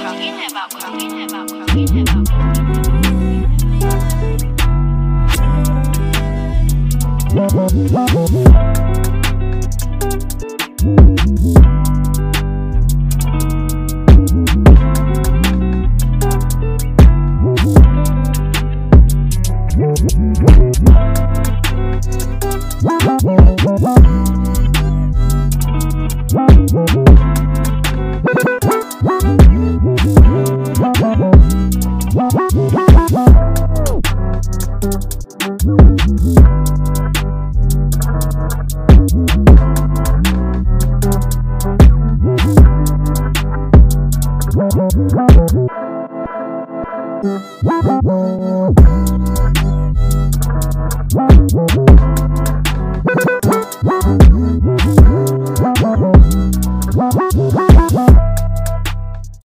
about crunk,